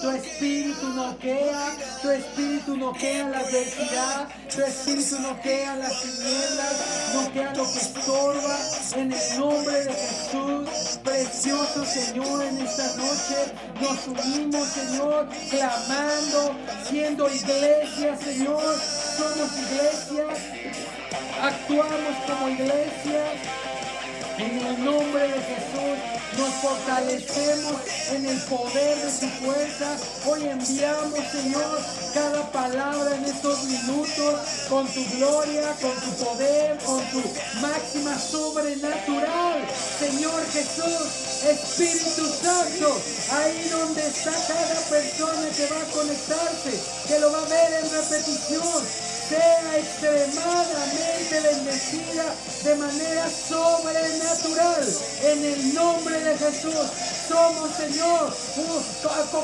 Tu espíritu noquea, tu espíritu noquea la adversidad, tu espíritu noquea las tinieblas, noquea lo que estorba. En el nombre de Jesús, precioso Señor, en esta noche nos unimos, Señor, clamando, siendo iglesia, Señor. Somos iglesia, actuamos como iglesia. En el nombre de Jesús nos fortalecemos en el poder de su fuerza. Hoy enviamos, Señor, cada palabra en estos minutos con tu gloria, con tu poder, con tu máxima sobrenatural. Señor Jesús, Espíritu Santo, ahí donde está cada persona que va a conectarse, que lo va a ver en repetición sea extremadamente bendecida de manera sobrenatural. En el nombre de Jesús somos, Señor,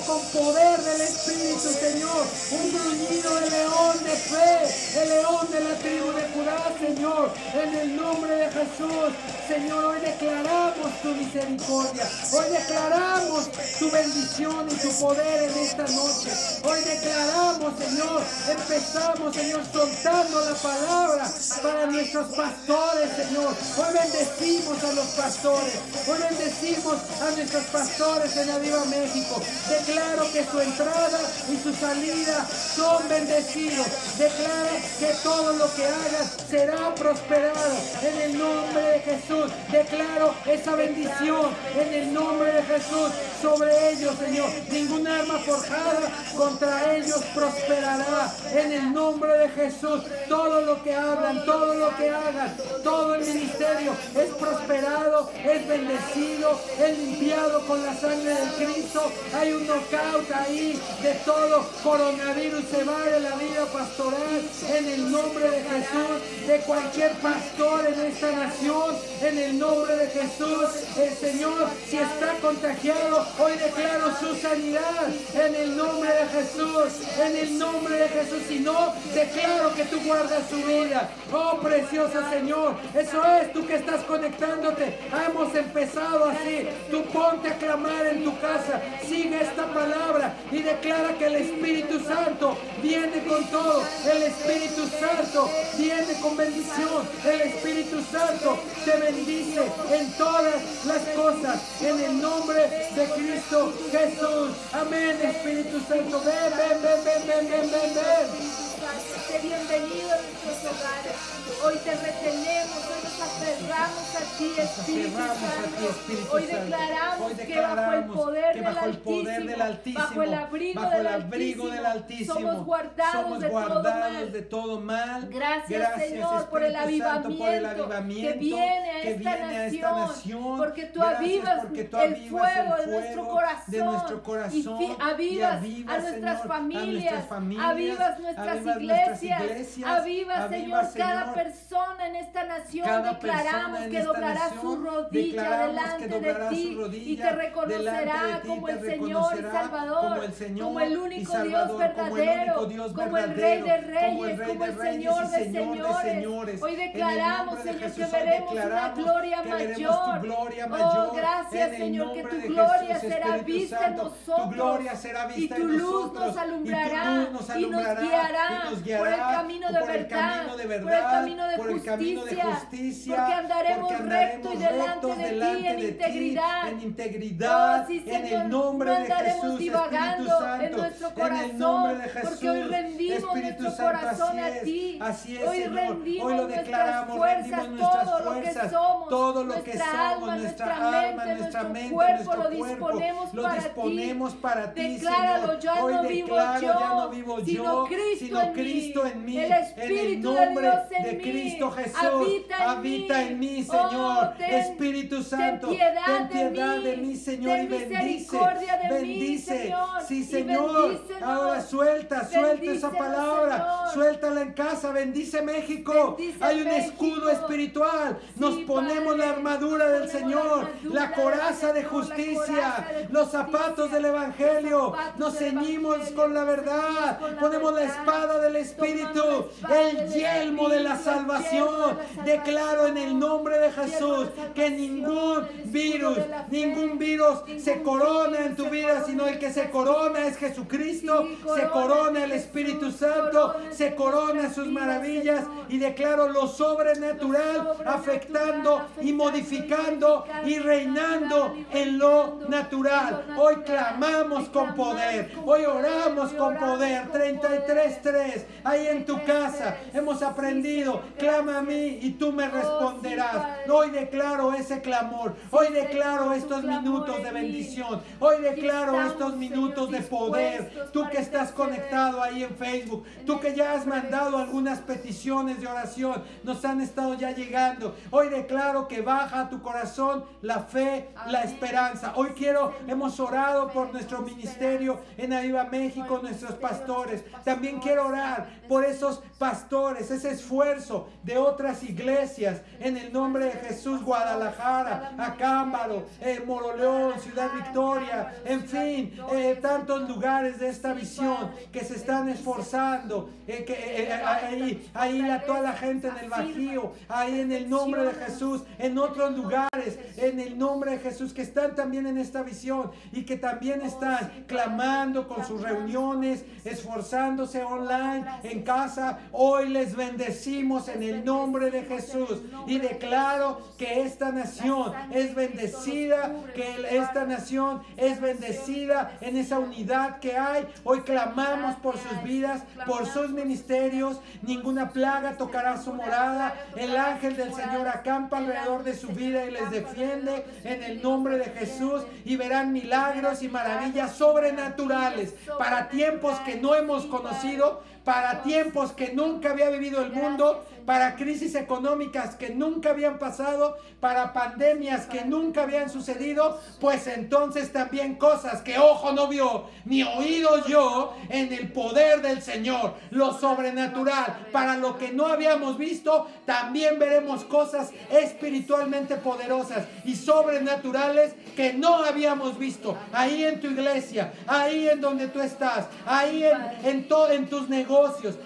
con poder del Espíritu, Señor, un gruñido de león de fe, el león de la tribu de Judá, Señor, en el nombre de Jesús. Señor, hoy declaramos tu misericordia, hoy declaramos tu bendición y tu poder en esta noche. Hoy declaramos, Señor, empezamos, Señor, soltando la palabra para nuestros pastores, Señor. Hoy bendecimos a los pastores. Hoy bendecimos a nuestros pastores en Aviva México. Declaro que su entrada y su salida son bendecidos. Declaro que todo lo que hagas será prosperado en el nombre de Jesús. Declaro esa bendición en el nombre de Jesús sobre ellos, Señor. Ningún arma forjada contra ellos prosperará en el nombre de Jesús. Todo lo que hablan, todo lo que hagan, todo el ministerio es prosperado, es bendecido, es limpiado con la sangre de Cristo. Hay un knockout ahí de todo coronavirus se va de la vida pastoral en el nombre de Jesús, de cualquier pastor en esta nación, en el nombre de Jesús. El Señor, si está contagiado, hoy declaro su sanidad en el nombre de Jesús, en el nombre de Jesús. Si no, declaro que tú guardas su vida. Oh, precioso Señor. Eso es, tú que estás conectándote. Hemos empezado así. Tú ponte a clamar en tu casa. Sigue esta palabra y declara que el Espíritu Santo viene con todo. El Espíritu Santo viene con bendición. El Espíritu Santo te bendice en todas las cosas. En el nombre de Cristo Jesús. Amén, Espíritu Santo. Ven, ven, ven, ven, ven, ven, ven. Ven bienvenido a nuestros hogares. Hoy te retenemos, hoy nos aferramos a ti, Espíritu Santo. Hoy declaramos, que bajo el poder, del, Altísimo, bajo el abrigo, del, Altísimo, somos guardados, de, todo mal. Gracias, Señor, por el, avivamiento, que viene a esta, nación, porque tú avivas, el, fuego de nuestro corazón, y avivas, a, nuestras familias, avivas nuestras iglesias, aviva, Señor, cada persona en esta nación. Declaramos que doblará su rodilla delante de ti y te reconocerá como el Señor y Salvador, como el único Dios verdadero, como el Rey de Reyes, como el Señor de Señores. Hoy declaramos, Señor, que veremos una gloria mayor. Oh, gracias, Señor, que tu gloria será vista en nosotros y tu luz nos alumbrará y nos guiará por el camino de verdad, por el camino de justicia, porque andaremos recto y delante de ti en integridad. En integridad, oh, en el nombre de Jesús, Espíritu Santo, en nuestro corazón, porque hoy rendimos nuestro corazón a ti. Así es, hoy rendimos hoy lo declaramos, fuerzas, todo lo que somos, todo lo que somos, nuestra alma, nuestra mente, cuerpo, lo disponemos, para ti, Decláralo, ya no vivo yo, sino Cristo en mí. El Espíritu en el nombre de, Cristo Jesús habita en mí, oh, Señor. Espíritu Santo, ten piedad, de, mí, Señor, y bendice. bendice. sí, Señor. Ahora suelta, suelta esa Bendícenos, palabra. Señor. Suéltala en casa. Bendice México. Bendice Hay un México. escudo espiritual. Nos ponemos Padre. la armadura del la Señor, la del coraza de la justicia, de los zapatos del Evangelio. Nos ceñimos con la verdad. la Ponemos la espada del Espíritu, el yelmo de la salvación. Declaro en el nombre de Jesús que ningún virus, ningún virus se corona en tu vida, sino el que se corona es Jesucristo, se corona el Espíritu Santo, se corona sus maravillas y declaro lo sobrenatural afectando y modificando y reinando en lo natural. Hoy clamamos con poder, hoy oramos con poder. 33.3 ahí en tu casa. Hemos aprendido, clama a mí y tú me responderás. Hoy declaro ese clamor, hoy declaro estos minutos de bendición, hoy declaro estos minutos de poder. Tú que estás conectado ahí en Facebook, tú que ya has mandado algunas peticiones de oración, nos han estado ya llegando. Hoy declaro que baja a tu corazón la fe, la esperanza. Hoy quiero, hemos orado por nuestro ministerio en Aviva México, nuestros pastores. También quiero orar por esos pastores, ese esfuerzo de otras iglesias en el nombre de Jesús, Guadalajara, Acámbaro, eh, Moroleón, Ciudad Victoria, en fin, eh, tantos lugares de esta visión que se están esforzando, eh, eh, ahí, ahí la, toda la gente en el Bajío, ahí en el nombre de Jesús, en otros lugares, en el nombre de Jesús, que están también en esta visión y que también están clamando con sus reuniones, esforzándose online, en casa. Hoy les bendecimos en el nombre de Jesús y declaro que esta nación es bendecida, que esta nación es bendecida en esa unidad que hay. Hoy clamamos por sus vidas, por sus ministerios. Ninguna plaga tocará su morada. El ángel del Señor acampa alrededor de su vida y les defiende en el nombre de Jesús y verán milagros y maravillas sobrenaturales para tiempos que no hemos conocido, para tiempos que nunca había vivido el mundo, para crisis económicas que nunca habían pasado, para pandemias que nunca habían sucedido, pues entonces también cosas que ojo no vio, ni oído yo, en el poder del Señor, lo sobrenatural, para lo que no habíamos visto, también veremos cosas espiritualmente poderosas y sobrenaturales que no habíamos visto, ahí en tu iglesia, ahí en donde tú estás, ahí en, en, en tus negocios,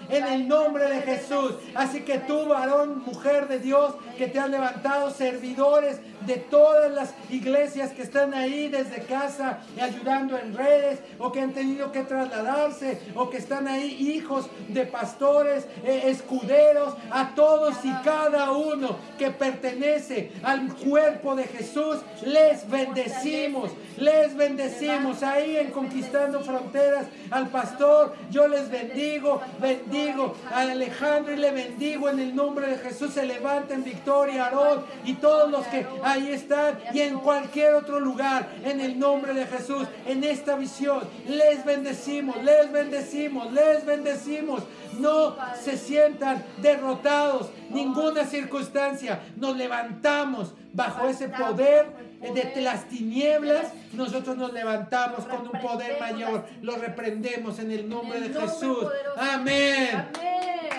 en el nombre de Jesús. Así que tú, varón, mujer de Dios, que te has levantado, servidores de todas las iglesias que están ahí desde casa ayudando en redes, o que han tenido que trasladarse, o que están ahí hijos de pastores, eh, escuderos, a todos y cada uno que pertenece al cuerpo de Jesús, les bendecimos, les bendecimos ahí en Conquistando Fronteras al pastor, yo les bendigo, bendigo a Alejandro y le bendigo en el nombre de Jesús, se levanta en victoria, Aarón y todos los que ahí están y en cualquier otro lugar, en el nombre de Jesús, en esta visión, les bendecimos, les bendecimos, les bendecimos. No se sientan derrotados, ninguna circunstancia. Nos levantamos bajo ese poder de las tinieblas. Nosotros nos levantamos con un poder mayor. Lo reprendemos en el nombre de Jesús. Amén.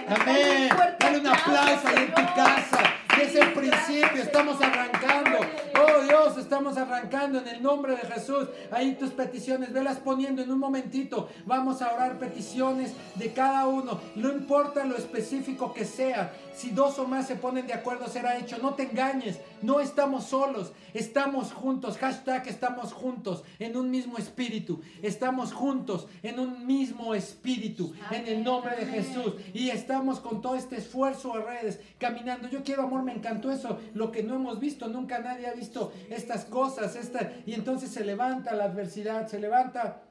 Amén. Dale un aplauso ahí en tu casa. Es el principio, estamos arrancando. Oh Dios, estamos arrancando en el nombre de Jesús. Ahí tus peticiones, velas poniendo en un momentito. Vamos a orar peticiones de cada uno. No importa lo específico que sea. Si dos o más se ponen de acuerdo, será hecho. No te engañes. No estamos solos. Estamos juntos. Hashtag estamos juntos en un mismo espíritu. Estamos juntos en un mismo espíritu. En el nombre de Jesús. Y estamos con todo este esfuerzo a redes caminando. Yo quiero amor, me encantó eso. Lo que no hemos visto. Nunca nadie ha visto estas cosas. Esta, y entonces se levanta la adversidad. Se levanta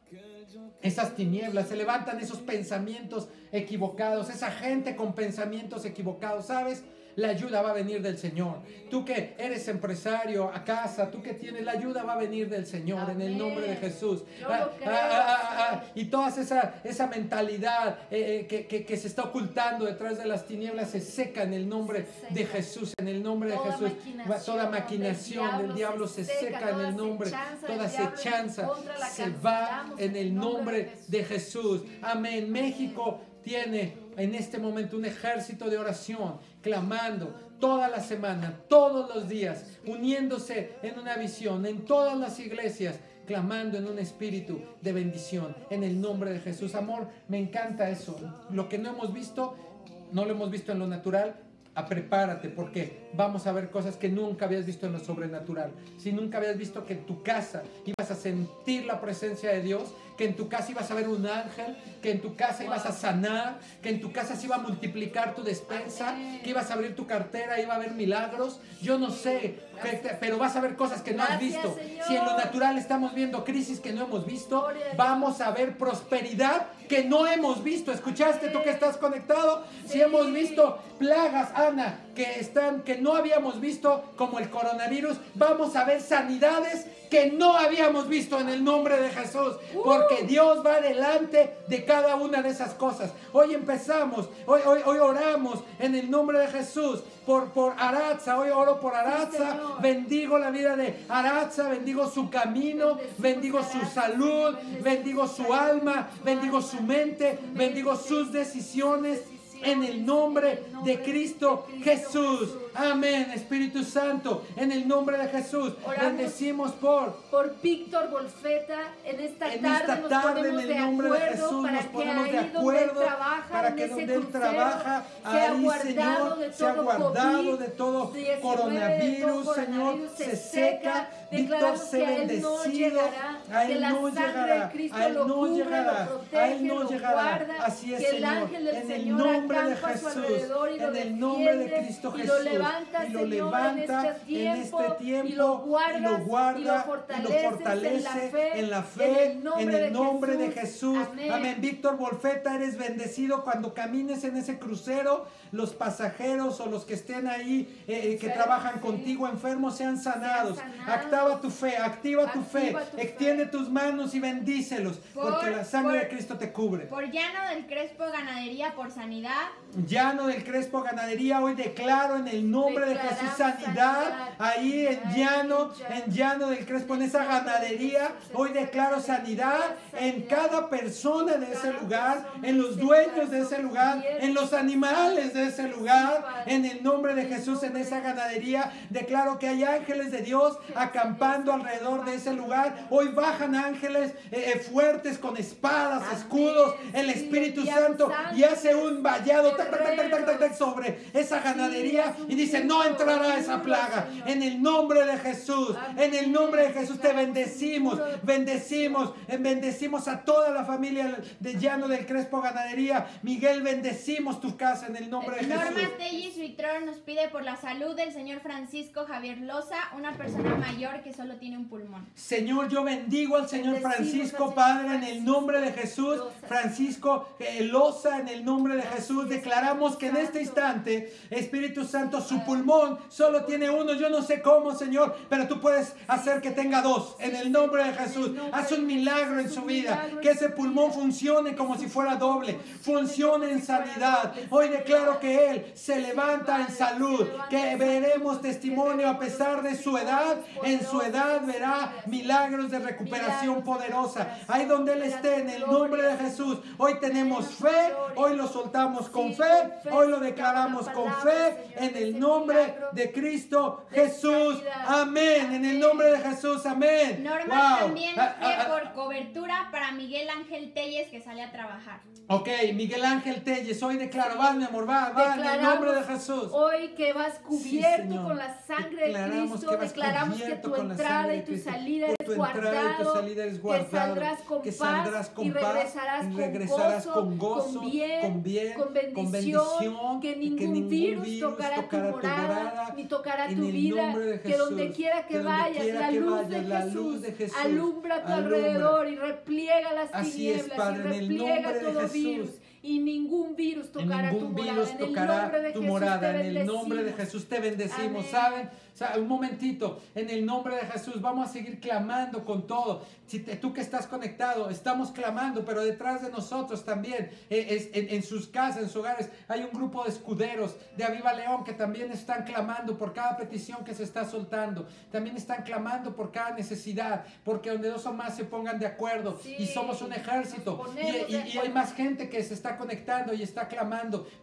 esas tinieblas, se levantan esos pensamientos equivocados, esa gente con pensamientos equivocados, ¿sabes? La ayuda va a venir del Señor. Tú que eres empresario a casa, tú que tienes la ayuda va a venir del Señor en el nombre de Jesús. Ah, ah, ah, y toda esa, esa mentalidad eh, eh, que, que, se está ocultando detrás de las tinieblas se seca en el nombre de Jesús, en el nombre de Jesús. Toda maquinación del diablo se seca en el nombre, toda acechanza se va en el nombre de Jesús. Amén. México tiene en este momento un ejército de oración clamando toda la semana, todos los días, uniéndose en una visión, en todas las iglesias, clamando en un espíritu de bendición, en el nombre de Jesús. Amor, me encanta eso. Lo que no hemos visto, no lo hemos visto en lo natural, a prepárate porque vamos a ver cosas que nunca habías visto en lo sobrenatural. Si nunca habías visto que en tu casa ibas a sentir la presencia de Dios, que en tu casa ibas a ver un ángel, que en tu casa ibas a sanar, que en tu casa se iba a multiplicar tu despensa, que ibas a abrir tu cartera, iba a haber milagros. Yo no sé, pero vas a ver cosas que no has visto. Si en lo natural estamos viendo crisis que no hemos visto, vamos a ver prosperidad que no hemos visto. ¿Escuchaste tú que estás conectado? Si hemos visto plagas, Ana, que están que no habíamos visto como el coronavirus, vamos a ver sanidades que no habíamos visto en el nombre de Jesús, porque uh. Dios va delante de cada una de esas cosas. Hoy empezamos, hoy, hoy, hoy oramos en el nombre de Jesús por, por Aratza, hoy oro por Aratza, bendigo la vida de Aratza, bendigo su camino, bendigo su salud, bendigo su alma, bendigo su mente, bendigo sus decisiones en el nombre de Cristo Jesús. Amén, Espíritu Santo, en el nombre deJesús. Bendecimos por por Víctor Bolfeta en esta en tarde, esta tarde en el nombre de, Jesús nos ponemos de acuerdo para que donde él trabaja ahí Señor sea guardado de todo coronavirus, Señor, se seca. Víctor se bendecido, a él no llegará, a él no llegará, a él no llegará. Así es, Señor, en el nombre de Jesús, en el nombre de Cristo Jesús y lo levanta en este tiempo y lo guarda, y lo, fortalece, en la fe, en el nombre, de, Jesús. Amén. Víctor Wolfeta, eres bendecido cuando camines en ese crucero. Los pasajeros o los que estén ahí, eh, eh, que trabajan contigo enfermos, sean sanados. Activa tu fe, activa tu fe. Extiende tus manos y bendícelos, porque la sangre de Cristo te cubre. Por llano del Crespo Ganadería, por sanidad. Llano del Crespo Ganadería, hoy declaro en el nombre de Jesús sanidad, ahí en llano, en llano. del Crespo, en esa ganadería, hoy declaro sanidad en cada persona de ese lugar, en los dueños de ese lugar, en los animales de ese lugar, en el nombre de Jesús, en esa ganadería, declaro que hay ángeles de Dios acampando alrededor de ese lugar, hoy bajan ángeles eh, eh, fuertes con espadas, escudos, el Espíritu Santo y hace un vallado sobre esa ganadería y dice, no entrará esa plaga. En el nombre de Jesús, en el nombre de Jesús te bendecimos, bendecimos, bendecimos a toda la familia de Llano del Crespo Ganadería. Miguel, bendecimos tu casa en el nombre de Jesús. Norma Tellis Vitrón nos pide por la salud del señor Francisco Javier Loza, una persona mayor que solo tiene un pulmón. Señor, yo bendigo al Señor Francisco, Padre, en el nombre de Jesús. Francisco eh, Loza, en el nombre de Jesús, declaramos que en este instante, Espíritu Santo, su pulmón solo tiene uno. Yo no sé cómo, Señor, pero tú puedes hacer que tenga dos. En el nombre de Jesús, haz un milagro en su vida. Que ese pulmón funcione como si fuera doble. Funcione en sanidad. Hoy declaro que Él se levanta en salud. Que veremos testimonio a pesar de su edad. En su edad verá milagros de recuperación poderosa. Ahí donde Él esté, en el nombre de Jesús. Hoy tenemos fe. Hoy lo soltamos con fe. Hoy lo declaramos con fe. En el nombre de Cristo Jesús. Amén. En el nombre de Jesús. Amén. Norma también ah, ah, ah. por cobertura para Miguel Ángel Telles que sale a trabajar. Ok, Miguel Ángel Telles, hoy declaro, va mi amor, va, va, en el nombre de Jesús. Hoy que vas cubierto con la sangre de Cristo, declaramos que tu entrada y tu salida es guardado, que saldrás con paz y regresarás, con, gozo, con bien, con, bendición, que ningún, virus, tocará, tu morada, ni tocará tu vida, que donde quiera que, vayas, la, luz, de Jesús, alumbra a tu alrededor y repliega las tinieblas y repliega todo virus y ningún virus tocará ningún tu virus tocará tu morada. En el nombre de. Jesús te bendecimos. Amén. ¿Saben? O sea, un momentito, en el nombre de Jesús vamos a seguir clamando con todo. Si te- tú que estás conectado, estamos clamando, pero detrás de nosotros también, eh, es- en, en sus casas, en sus hogares, hay un grupo de escuderos de Aviva León que también están clamando por cada petición que se está soltando. También están clamando por cada necesidad, porque donde dos o más se pongan de acuerdo Sí, y somos un ejército y, y- hay más gente que se está conectando y está clamando.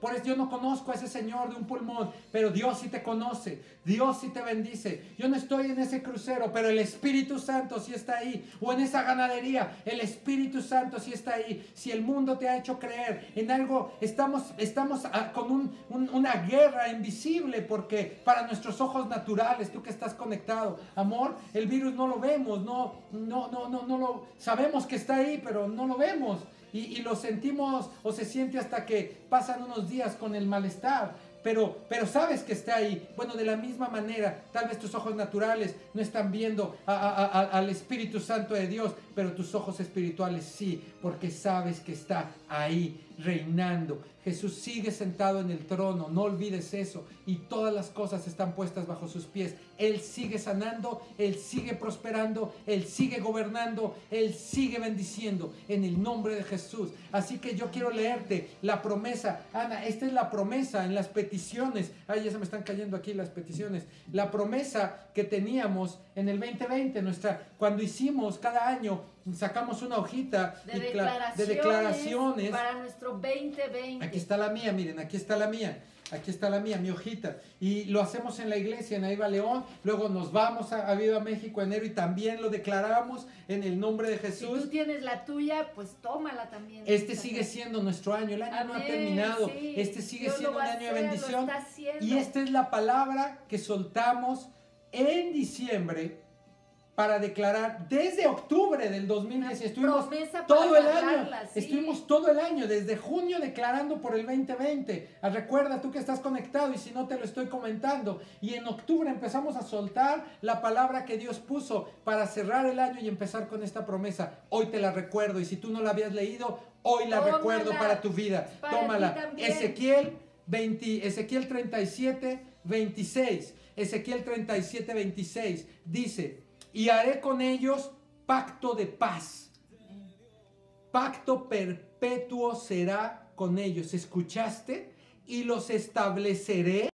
Por eso yo no conozco a ese señor de un pulmón, pero Dios sí te conoce, Dios sí te bendice. Yo no estoy en ese crucero, pero el Espíritu Santo sí está ahí. O en esa ganadería, el Espíritu Santo sí está ahí. Si el mundo te ha hecho creer en algo, estamos, estamos con un- un- una guerra invisible porque para nuestros ojos naturales, tú que estás conectado, amor, el virus no lo vemos, no, no, no, no, no lo sabemos que está ahí, pero no lo vemos. Y, lo sentimos o se siente hasta que pasan unos días con el malestar. Pero, pero sabes que está ahí. Bueno, de la misma manera, tal vez tus ojos naturales no están viendo al Espíritu Santo de Dios, pero tus ojos espirituales sí, porque sabes que está ahí reinando. Jesús sigue sentado en el trono, no olvides eso. Y todas las cosas están puestas bajo sus pies. Él sigue sanando, Él sigue prosperando, Él sigue gobernando, Él sigue bendiciendo en el nombre de Jesús. Así que yo quiero leerte la promesa. Ana, esta es la promesa en las peticiones. Ay, ya se me están cayendo aquí las peticiones. La promesa que teníamos en el 2020, nuestra, cuando hicimos cada año, sacamos una hojita de declaraciones, de declaraciones. para nuestro 2020. Aquí está la mía, miren, aquí está la mía. Aquí está la mía, mi hojita. Y lo hacemos en la iglesia, en Aviva León. Luego nos vamos a, a Viva México enero y también lo declaramos en el nombre de Si tú Jesús. tienes la tuya, pues tómala también. Este sigue siendo nuestro año. El año no ha terminado. sí. Este sigue Dios siendo un año de hacer, bendición. Y esta es la palabra que soltamos en diciembre para declarar desde octubre del 2010. Una Estuvimos todo el año. sí. Estuvimos todo el año, desde junio declarando por el 2020. Ah, Recuerda tú que estás conectado y si no te lo estoy comentando. Y en octubre empezamos a soltar la palabra que Dios puso para cerrar el año y empezar con esta promesa. Hoy te la recuerdo y si tú no la habías leído, hoy la Tómala. recuerdo para tu vida. Para Tómala. Ezequiel 20, Ezequiel 37, 26. Ezequiel 37, 26 dice, y haré con ellos pacto de paz. Pacto perpetuo será con ellos. ¿Escuchaste? Y los estableceré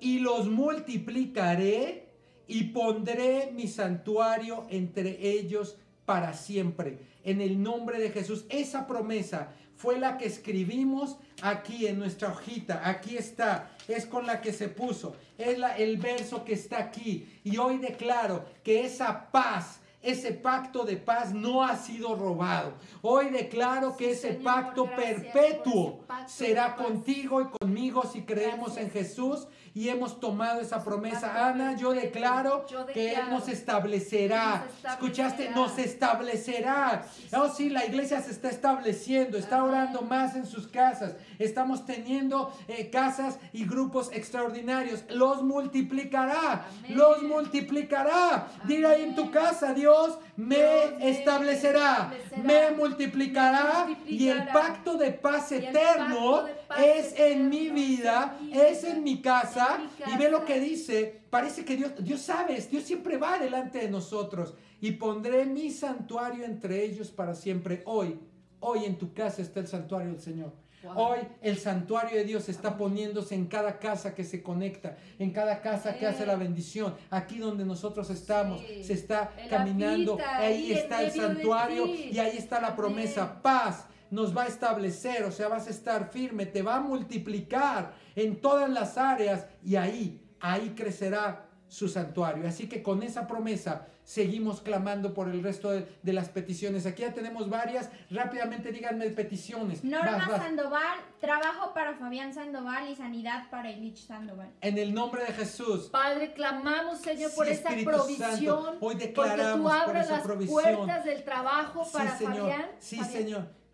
y los multiplicaré y pondré mi santuario entre ellos para siempre. En el nombre de Jesús. Esa promesa fue la que escribimos aquí en nuestra hojita. Aquí está. Es con la que se puso. Es la- el verso que está aquí. Y hoy declaro que esa paz ese pacto de paz no ha sido robado. Hoy declaro que ese Señor, pacto perpetuo por ese pacto será contigo y conmigo si creemos en. Jesús y hemos tomado esa promesa. Ana, yo declaro Yo que Él nos establecerá. Nos establecerá. ¿Escuchaste? Nos establecerá. Oh, sí, la iglesia se está estableciendo, está Amén. orando más en sus casas. Estamos teniendo eh, casas y grupos extraordinarios. Los multiplicará. Amén. Los multiplicará. Dile ahí en tu casa, Dios me Dios me establecerá, me multiplicará, me y el pacto de paz eterno es en mi vida, es en mi casa. Y ve lo que dice, parece que Dios, Dios sabe, Dios siempre va delante de nosotros. Y pondré mi santuario entre ellos para siempre. Hoy, hoy en tu casa está el santuario del Señor. Hoy el santuario de Dios está poniéndose en cada casa que se conecta, en cada casa que hace la bendición. Aquí donde nosotros estamos, Sí. se está caminando. Ahí está el santuario y ahí está la promesa. Paz nos va a establecer, o sea, vas a estar firme, te va a multiplicar en todas las áreas y ahí, ahí crecerá su santuario. Así que con esa promesa seguimos clamando por el resto de, de las peticiones. Aquí ya tenemos varias. Rápidamente díganme peticiones. Norma Vas, vas. Sandoval, trabajo para Fabián Sandoval y sanidad para Ilich Sandoval. En el nombre de Jesús. Padre, clamamos, Señor, Sí, por esa Espíritu provisión. Santo, hoy porque declaramos tú por abras esa las provisión. puertas del trabajo para sí, Señor. Fabián. Sí, Fabián. Señor.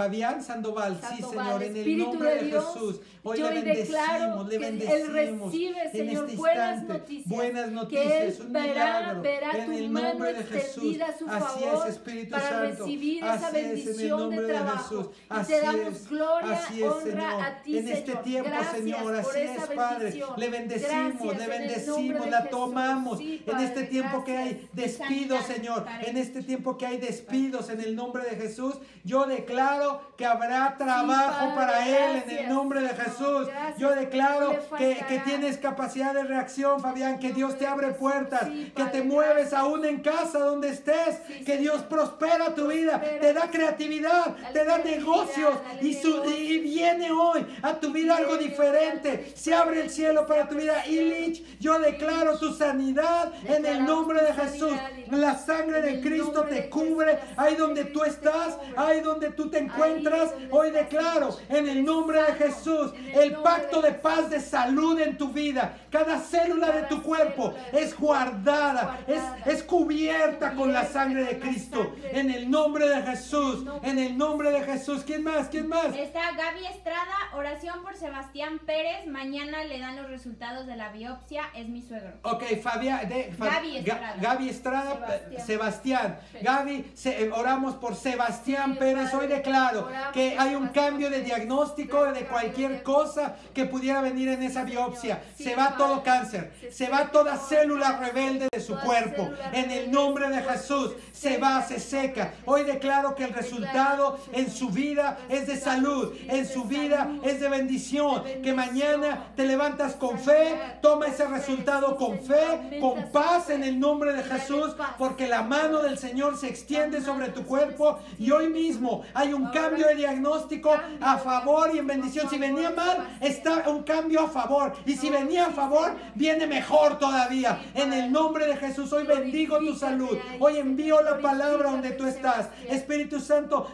Fabián Sandoval, sí, Señor, en el nombre de, Jesús. Hoy le bendecimos, le bendecimos. Recibe, en este buenas noticias. Buenas noticias, un milagro. en el nombre de Jesús. Así es, Espíritu para Santo. recibir Así esa bendición de, trabajo. Así te damos es, gloria, así es, Señor. a ti, en este Señor. tiempo, Gracias Señor, así es, Padre. Le bendecimos, le bendecimos, la tomamos. en este tiempo que hay despidos, Señor. En este tiempo que hay despidos, en el nombre de Jesús, yo declaro que habrá trabajo para él en el nombre de Jesús. Yo declaro que, que, tienes capacidad de reacción, Fabián, que Dios te abre puertas, que te mueves aún en casa donde estés, que Dios prospera tu vida, te da creatividad, te da negocios y, su, y viene hoy a tu vida algo diferente. Se abre el cielo para tu vida. Ilich, yo declaro tu sanidad en el nombre de Jesús. La sangre de Cristo te cubre. Ahí donde tú estás, ahí donde tú te encuentras. Hoy declaro en el nombre de Jesús el pacto de paz, de salud en tu vida. Cada célula de tu cuerpo es guardada, es, es cubierta con la sangre de Cristo. En el nombre de Jesús, en el nombre de Jesús. ¿Quién más? ¿Quién más? Está Gaby Estrada, oración por Sebastián Pérez. Mañana le dan los resultados de la biopsia. Es mi suegro. Ok, Fabián. Gaby Estrada. Gaby Estrada, Sebastián. Gaby, eh, oramos por Sebastián Pérez. Hoy declaro que hay un cambio de diagnóstico de cualquier cosa que pudiera venir en esa biopsia. Se va todo cáncer, se va toda célula rebelde de su cuerpo. En el nombre de Jesús se va, se seca. Hoy declaro que el resultado en su vida es de salud, en su vida es de bendición. Que mañana te levantas con fe, toma ese resultado con fe, con paz en el nombre de Jesús, porque la mano del Señor se extiende sobre tu cuerpo y hoy mismo hay un cambio de diagnóstico a favor y en bendición. Si venía mal, está un cambio a favor. Y si venía a favor, viene mejor todavía. En el nombre de Jesús, hoy bendigo tu salud. Hoy envío la palabra donde tú estás. Espíritu Santo,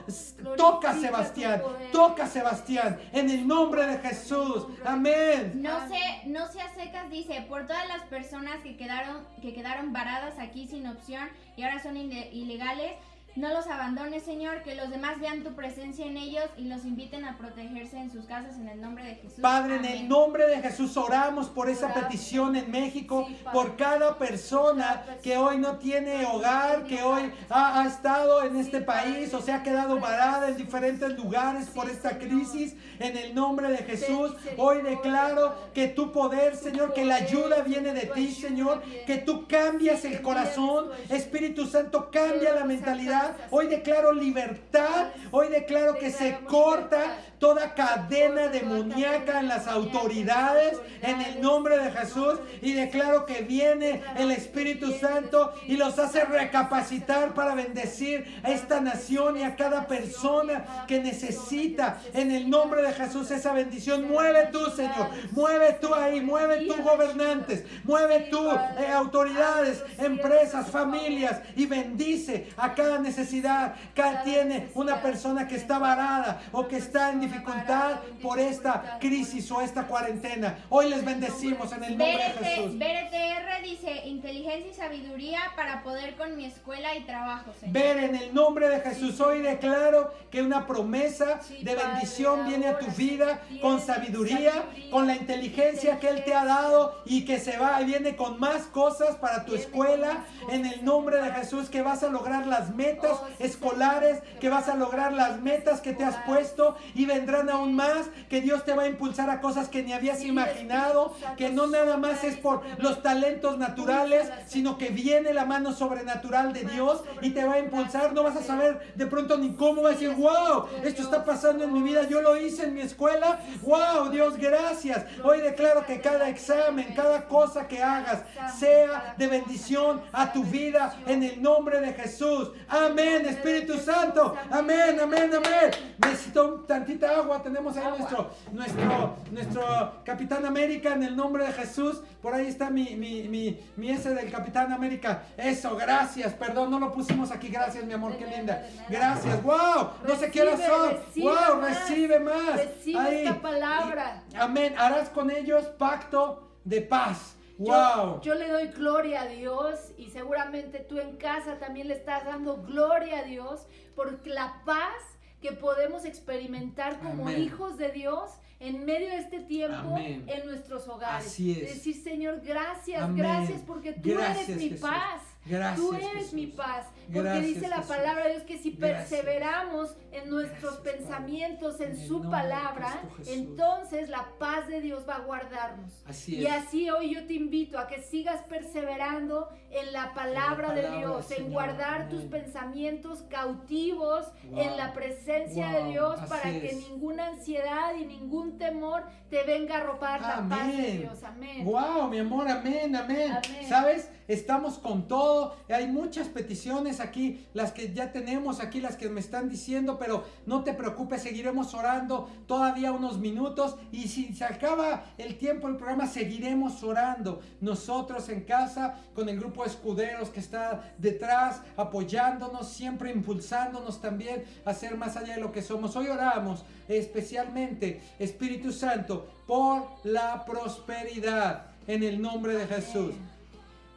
toca a Sebastián. Toca a Sebastián. En el nombre de Jesús. Amén. No se, no se secas, dice, por todas las personas que quedaron, que quedaron varadas aquí sin opción y ahora son ilegales. No los abandones, Señor, que los demás vean tu presencia en ellos y los inviten a protegerse en sus casas en el nombre de Jesús. Padre, en el nombre de Jesús oramos por esa petición en México, por cada persona que hoy no tiene hogar, que hoy ha, estado en este país o se ha quedado varada en diferentes lugares por esta crisis. En el nombre de Jesús, hoy declaro que tu poder, Señor, que la ayuda viene de ti, Señor, que tú cambias el corazón. Espíritu Santo, cambia la mentalidad Hoy declaro libertad. Hoy declaro que se corta toda cadena demoníaca en las autoridades en el nombre de Jesús. Y declaro que viene el Espíritu Santo y los hace recapacitar para bendecir a esta nación y a cada persona que necesita en el nombre de Jesús esa bendición. Mueve tú, Señor. Mueve tú ahí. Mueve tú, gobernantes. Mueve tú, eh, autoridades, empresas, familias. Y bendice a cada necesidad que tiene una persona que está varada o que está en dificultad por esta crisis o esta cuarentena. Hoy les bendecimos en el nombre de Jesús. BRTR dice inteligencia y sabiduría para poder con mi escuela y trabajo. Ver en el nombre de Jesús. Hoy declaro que una promesa de bendición viene a tu vida con sabiduría, con la inteligencia que Él te ha dado y que se va y viene con más cosas para tu escuela. En el nombre de Jesús que vas a lograr las metas escolares, que vas a lograr las metas que te has puesto y vendrán aún más, que Dios te va a impulsar a cosas que ni habías imaginado, que no nada más es por los talentos naturales, sino que viene la mano sobrenatural de Dios y te va a impulsar, no vas a saber de pronto ni cómo, vas a decir, wow, esto está pasando en mi vida, yo lo hice en mi escuela, wow, Dios, gracias. Hoy declaro que cada examen, cada cosa que hagas sea de bendición a tu vida en el nombre de Jesús. Amén. Espíritu Santo. Amén, amén, amén. Necesito agua. Tenemos ahí nuestro, nuestro, nuestro Capitán América en el nombre de Jesús. Por ahí está mi, mi, mi, mi ese del Capitán América. Eso, gracias. Perdón, no lo pusimos aquí. Gracias, mi amor, qué linda. Gracias. Wow, no sé qué hora son. Wow, recibe más. Recibe esta palabra. Amén. Harás con ellos pacto de paz. Wow. Yo, le doy gloria a Dios y seguramente tú en casa también le estás dando gloria a Dios por la paz que podemos experimentar como hijos de Dios en medio de este tiempo en nuestros hogares. Así es. Decir, Señor, gracias, gracias porque tú eres mi paz. Gracias, Tú eres mi paz. Porque dice la palabra de Dios que si perseveramos en nuestros pensamientos, en, su palabra, entonces la paz de Dios va a guardarnos. Así y así hoy yo te invito a que sigas perseverando en la palabra, de Dios, en guardar tus pensamientos cautivos en la presencia de Dios para que ninguna ansiedad y ningún temor te venga a robar la paz de Dios. Amén. Wow, mi amor, amén, amén. ¿Sabes? Estamos con todo. Hay muchas peticiones aquí, las que ya tenemos aquí, las que me están diciendo, pero no te preocupes, seguiremos orando todavía unos minutos y si se acaba el tiempo del programa, seguiremos orando. Nosotros en casa, con el grupo escuderos que está detrás, apoyándonos, siempre impulsándonos también a ser más allá de lo que somos. Hoy oramos especialmente, Espíritu Santo, por la prosperidad en el nombre de Jesús.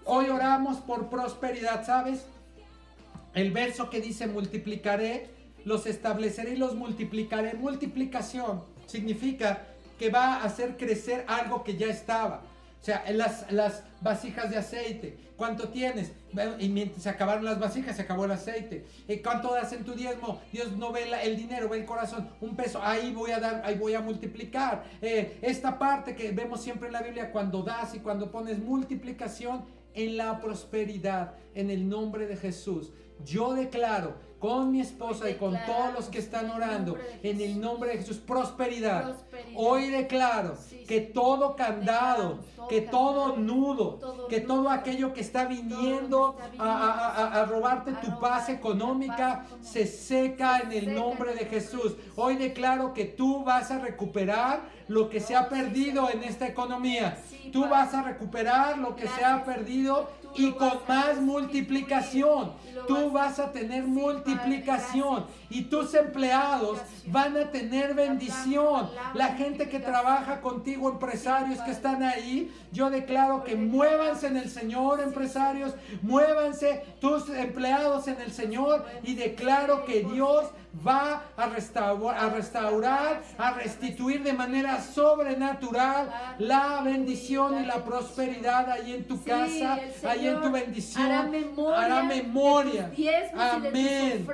Hoy oramos por prosperidad, ¿sabes? El verso que dice multiplicaré, los estableceré y los multiplicaré. Multiplicación significa que va a hacer crecer algo que ya estaba. O sea, las, las vasijas de aceite, ¿cuánto tienes? Y mientras se acabaron las vasijas, se acabó el aceite. ¿Cuánto das en tu diezmo? Dios no ve el dinero, ve el corazón. Un peso, ahí voy a dar, ahí voy a multiplicar. Eh, esta parte que vemos siempre en la Biblia, cuando das y cuando pones multiplicación en la prosperidad, en el nombre de Jesús. Yo declaro con mi esposa y con todos los que están orando en el nombre de Jesús prosperidad. Hoy declaro que todo candado, que todo nudo, que todo aquello que está viniendo a, robarte tu paz económica se seca en el nombre de Jesús. Hoy declaro que tú vas a recuperar lo que se ha perdido en esta economía. Tú vas a recuperar lo que se ha perdido y con más multiplicación. Tú vas a tener multiplicación y tus empleados van a tener bendición. La gente que trabaja contigo, empresarios que están ahí, yo declaro que muévanse en el Señor, empresarios, muévanse tus empleados en el Señor y declaro que Dios va a restaurar, a restaurar, a restituir de manera sobrenatural la bendición y la prosperidad ahí en tu casa, ahí en tu bendición. Hará memoria. Amén.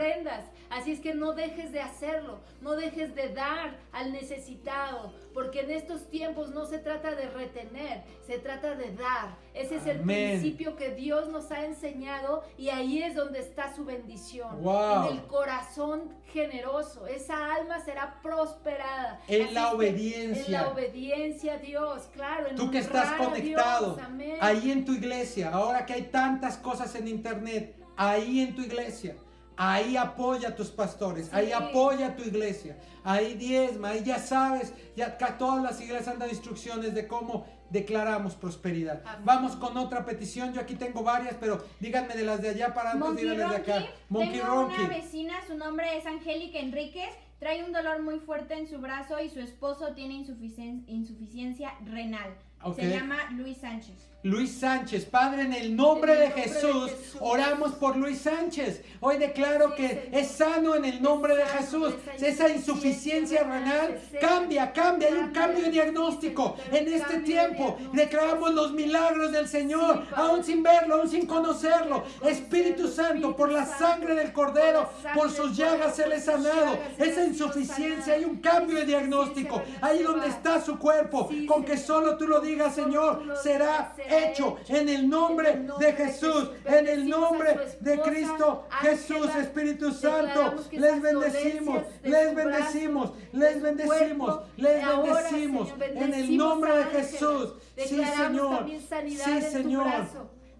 Así es que no dejes de hacerlo, no dejes de dar al necesitado, porque en estos tiempos no se trata de retener, se trata de dar. Ese es el principio que Dios nos ha enseñado y ahí es donde está su bendición. En el corazón generoso, esa alma será prosperada. En la obediencia. En la obediencia a Dios, claro. Tú que estás conectado ahí en tu iglesia, ahora que hay tantas cosas en internet, ahí en tu iglesia Ahí apoya a tus pastores, ahí apoya a tu iglesia, ahí diezma, ahí ya sabes, ya todas las iglesias dan instrucciones de cómo declaramos prosperidad. Vamos con otra petición, yo aquí tengo varias, pero díganme de las de allá para antes de ir de acá. Monkey tengo una vecina, su nombre es Angélica Enríquez, trae un dolor muy fuerte en su brazo y su esposo tiene insuficiencia renal. Se llama Luis Sánchez. Luis Sánchez. Padre, en el nombre, de, Jesús, oramos por Luis Sánchez. Hoy declaro que es sano en el nombre de Jesús. Esa insuficiencia renal cambia, cambia. Hay un cambio de diagnóstico en este tiempo. Declaramos los milagros del Señor, aún sin verlo, aún sin conocerlo. Espíritu Santo, por la sangre del Cordero, por sus llagas Él es sanado. Esa insuficiencia, hay un cambio de diagnóstico. Ahí donde está su cuerpo, con que solo tú lo digas, Señor, será hecho en el nombre de Jesús, en el nombre de Cristo Jesús, Espíritu Santo. Les bendecimos, les bendecimos, les bendecimos, les bendecimos en el nombre de Jesús. Sí, Señor. Sí, Señor.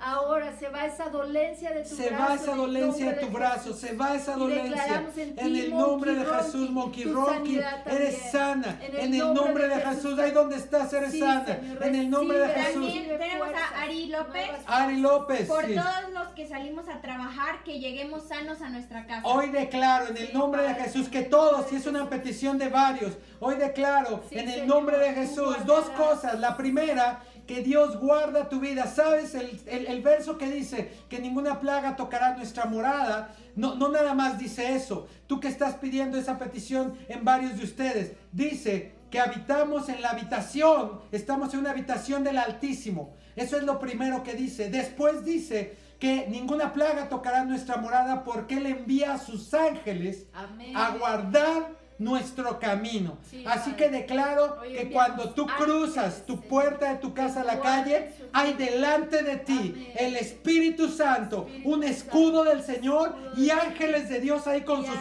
Ahora se va esa dolencia de tu se brazo. Se va esa dolencia de tu brazo, se va esa dolencia. En, el nombre de Jesús, Monkey Rocky, eres sana. En el, nombre, de Jesús, ahí donde estás, eres sana. en el nombre de Jesús. También tenemos a Ari López. Ari López. Por todos los que salimos a trabajar, que lleguemos sanos a nuestra casa. Hoy declaro en el nombre de Jesús que todos, si es una petición de varios, hoy declaro en el nombre de Jesús dos cosas. La primera que Dios guarda tu vida. ¿Sabes? El, verso que dice que ninguna plaga tocará nuestra morada, no, no nada más dice eso. Tú que estás pidiendo esa petición en varios de ustedes, dice que habitamos en la habitación, estamos en una habitación del Altísimo. Eso es lo primero que dice. Después dice que ninguna plaga tocará nuestra morada porque Él envía a sus ángeles a guardar nuestro camino. Así que declaro que cuando tú cruzas tu puerta de tu casa a la calle, hay delante de ti el Espíritu Santo, un escudo del Señor y ángeles de Dios ahí con, sus,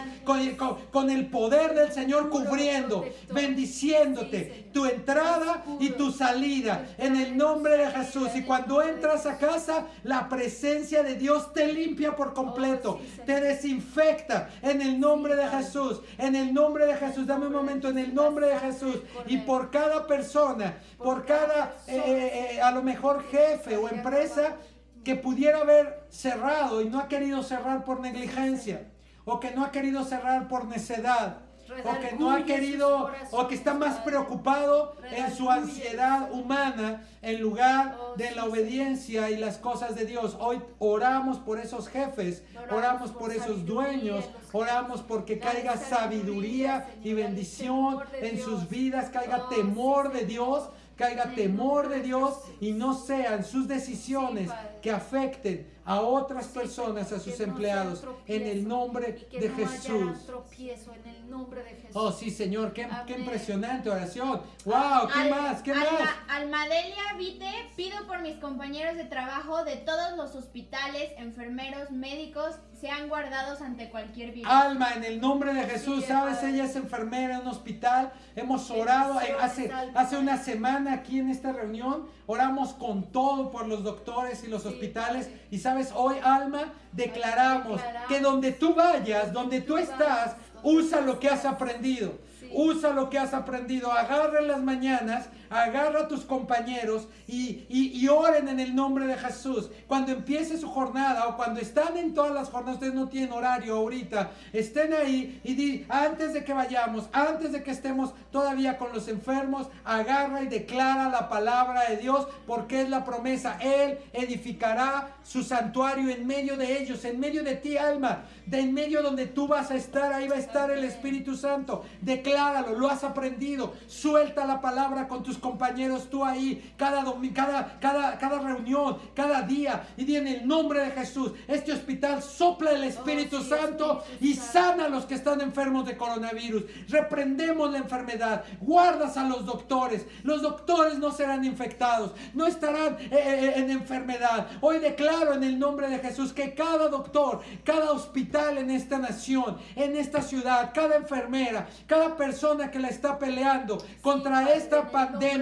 con, el poder del Señor cubriendo, bendiciéndote tu entrada y tu salida en el nombre de Jesús. Y cuando entras a casa, la presencia de Dios te limpia por completo, te desinfecta en el nombre de Jesús, en el nombre de Jesús, dame un momento en el nombre de Jesús. Y por cada persona, por cada, eh, eh, eh, a lo mejor jefe o empresa que pudiera haber cerrado y no ha querido cerrar por negligencia, o que no ha querido cerrar por necedad, o que no ha querido, o que está más preocupado en su ansiedad humana en lugar oh, de la obediencia y las cosas de Dios. Hoy oramos por esos jefes, oramos por esos dueños, oramos porque caiga sabiduría y bendición en sus vidas, caiga oh, temor de Dios caiga temor de Dios y no sean sus decisiones que afecten a otras personas, a sus empleados, en el nombre de Jesús. Oh, sí, Señor, qué, impresionante oración. ¡Wow! ¿Qué más? ¿Qué más? Almadelia Vite, pido por mis compañeros de trabajo de todos los hospitales, enfermeros, médicos, sean guardados ante cualquier virus. Alma, en el nombre de Jesús, sabes, ella es enfermera en un hospital. Hemos orado eh, hace, hace una semana aquí en esta reunión. Oramos con todo por los doctores y los hospitales. Y sabes, hoy, Alma, declaramos que donde tú vayas, donde tú estás, usa lo que has aprendido. Usa lo que has aprendido. Agarra en las mañanas agarra a tus compañeros y, y, oren en el nombre de Jesús. Cuando empiece su jornada o cuando están en todas las jornadas, ustedes no tienen horario ahorita, estén ahí y di, antes de que vayamos, antes de que estemos todavía con los enfermos, agarra y declara la palabra de Dios porque es la promesa. Él edificará su santuario en medio de ellos, en medio de ti, alma, de en medio donde tú vas a estar, ahí va a estar el Espíritu Santo. Decláralo, lo has aprendido. Suelta la palabra con tus compañeros, tú ahí, cada, cada, cada, cada reunión, cada día, y di en el nombre de Jesús, este hospital sopla el Espíritu oh, Santo y sana a los que están enfermos de coronavirus. Reprendemos la enfermedad, guardas a los doctores, los doctores no serán infectados, no estarán eh, eh, en enfermedad. Hoy declaro en el nombre de Jesús que cada doctor, cada hospital en esta nación, en esta ciudad, cada enfermera, cada persona que la está peleando contra esta pandemia,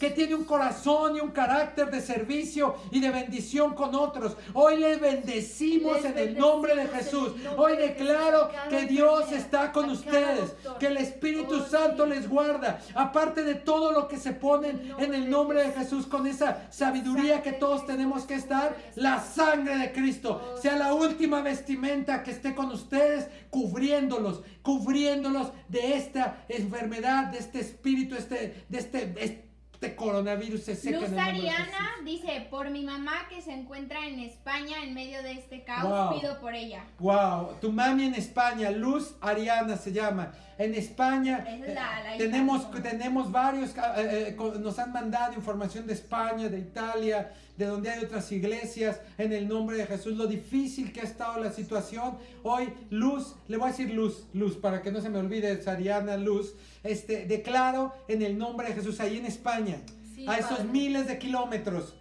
que tiene un corazón y un carácter de servicio y de bendición con otros. Hoy les bendecimos en el nombre de Jesús. Hoy declaro que Dios está con ustedes, que el Espíritu Santo les guarda, aparte de todo lo que se ponen en el nombre de Jesús con esa sabiduría que todos tenemos que estar, la sangre de Cristo. Sea la última vestimenta que esté con ustedes, cubriéndolos, cubriéndolos de esta enfermedad, de este espíritu, este, de este este coronavirus se Luz Ariana dice, por mi mamá que se encuentra en España en medio de este caos, pido por ella. Wow, tu mami en España, Luz Ariana se llama. En España eh, tenemos, tenemos varios, eh, eh, nos han mandado información de España, de Italia, de donde hay otras iglesias, en el nombre de Jesús, lo difícil que ha estado la situación. Hoy, Luz, le voy a decir Luz, Luz, para que no se me olvide, Ariana Luz, este, declaro en el nombre de Jesús, ahí en España, a esos miles de kilómetros,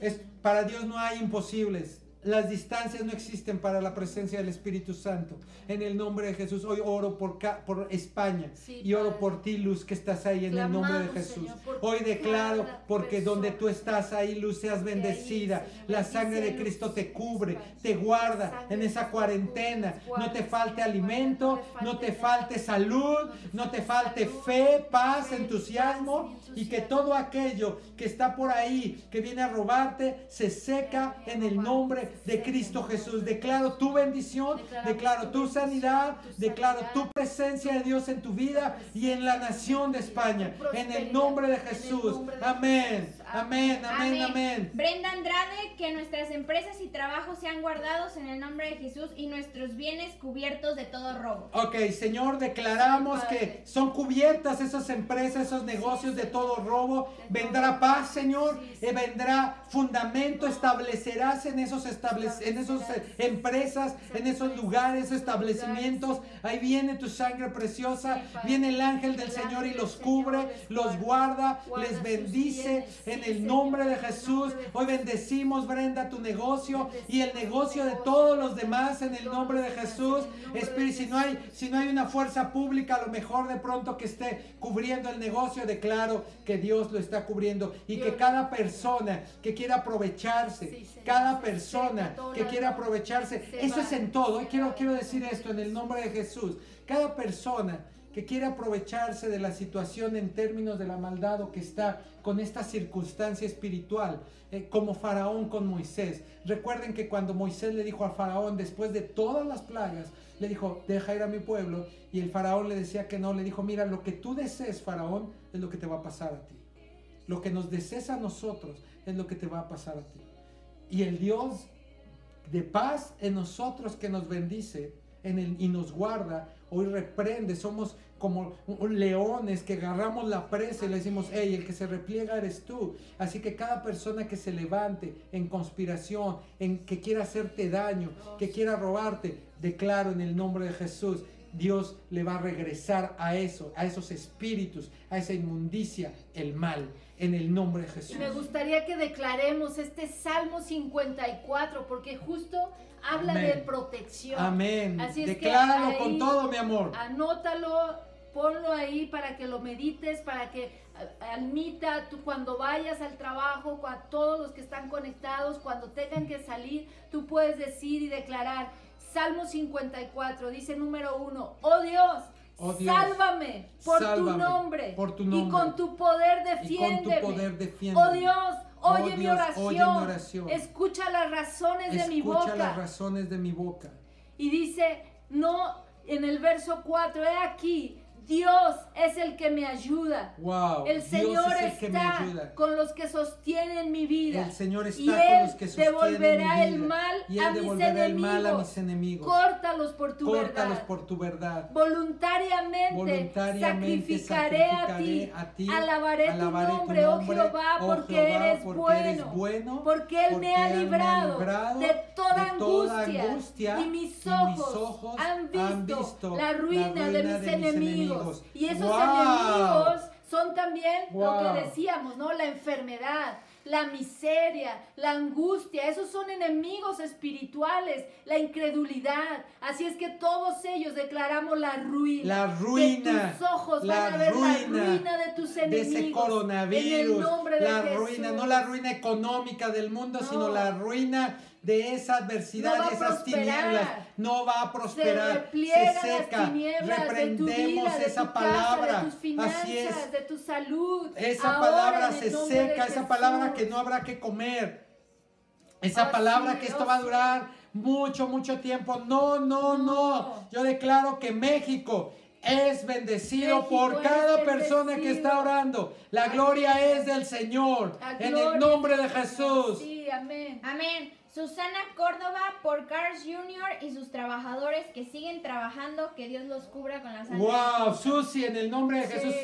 es, para Dios no hay imposibles. Las distancias no existen para la presencia del Espíritu Santo. En el nombre de Jesús, hoy oro por, por España y oro por ti, Luz, que estás ahí en el nombre de Jesús. hoy declaro, porque donde tú estás ahí, Luz, seas bendecida. la sangre de Cristo te cubre, te guarda en esa cuarentena. No te falte alimento, no te falte salud, no te falte fe, paz, entusiasmo y que todo aquello que está por ahí, que viene a robarte, se seca en el nombre de Cristo Jesús. Declaro tu bendición, declaro tu sanidad, declaro tu presencia de Dios en tu vida y en la nación de España. En el nombre de Jesús. Amén. Amén, amén, amén. Brenda Andrade, que nuestras empresas y trabajos sean guardados en el nombre de Jesús y nuestros bienes cubiertos de todo robo. Ok, Señor, declaramos que son cubiertas esas empresas, esos negocios de todo robo. Vendrá paz, Señor, y vendrá fundamento, establecerás en esos, en esos eh, empresas, en esos lugares, establecimientos. Ahí viene tu sangre preciosa, viene el ángel del Señor y los cubre, los guarda, les bendice en el nombre de Jesús. Hoy bendecimos, Brenda, tu negocio y el negocio de todos los demás en el nombre de Jesús. Espíritu, si no hay, si no hay una fuerza pública, a lo mejor de pronto que esté cubriendo el negocio, declaro que Dios lo está cubriendo y que cada persona que quiera aprovecharse, cada persona que quiera aprovecharse, eso es en todo. Y quiero, quiero decir esto en el nombre de Jesús. Cada persona que quiere aprovecharse de la situación en términos de la maldad o que está con esta circunstancia espiritual, eh, como Faraón con Moisés. Recuerden que cuando Moisés le dijo a Faraón, después de todas las plagas, le dijo, deja ir a mi pueblo, y el Faraón le decía que no, le dijo, mira, lo que tú desees, Faraón, es lo que te va a pasar a ti. Lo que nos desees a nosotros es lo que te va a pasar a ti. Y el Dios de paz en nosotros que nos bendice en el, y nos guarda, hoy reprende, somos como leones que agarramos la presa y le decimos, hey, el que se repliega eres tú. Así que cada persona que se levante en conspiración, en que quiera hacerte daño, que quiera robarte, declaro en el nombre de Jesús, Dios le va a regresar a eso, a esos espíritus, a esa inmundicia, el mal, en el nombre de Jesús. Me gustaría que declaremos este Salmo 54, porque justo habla de protección. Amén. Así es Decláralo con todo, mi amor. Anótalo, ponlo ahí para que lo medites, para que almita, tú cuando vayas al trabajo, a todos los que están conectados, cuando tengan que salir, tú puedes decir y declarar. Salmo 54 dice número uno, oh Dios, oh sálvame, por, tu nombre, por tu nombre y con tu poder defiéndeme. Poder oh Dios, Oye, mi oración. Escucha las razones de mi boca. Escucha las razones de mi boca. Y dice, no, en el verso 4, he aquí, Dios es el que me ayuda. Wow, el Señor está con los que sostienen mi vida. El Señor está con los que sostienen devolverá mi vida. el mal y él a devolverá el mal a mis enemigos. Córtalos por tu Córtalos verdad. por tu verdad. Voluntariamente, Voluntariamente sacrificaré, a, ti, a ti. Alabaré, tu nombre, oh Jehová, oh porque, Jehová, eres, porque bueno, eres bueno. Porque Él me ha librado, de, toda de toda angustia, angustia y, mis ojos han visto, la ruina, de, mis enemigos. Y esos enemigos son también lo que decíamos, ¿no? La enfermedad, la miseria, la angustia, esos son enemigos espirituales, la incredulidad. Así es que todos ellos declaramos la ruina. La ruina. tus ojos la van a ver ruina, la ruina de tus enemigos. De ese coronavirus. la ruina, no la ruina económica del mundo, sino la ruina de esa adversidad, de esas tinieblas, no va a prosperar, se, seca, reprendemos esa palabra, así es, de tu salud, esa palabra se seca, esa palabra que no habrá que comer, esa palabra que esto va a durar mucho, mucho tiempo, no, no, no, yo declaro que México es bendecido por cada persona que está orando. La gloria es del Señor. En el nombre de Jesús. Sí, amén. Amén. Susana Córdoba por Cars Junior y sus trabajadores que siguen trabajando, que Dios los cubra con la sangre. Wow, Susi, en el nombre de Jesús,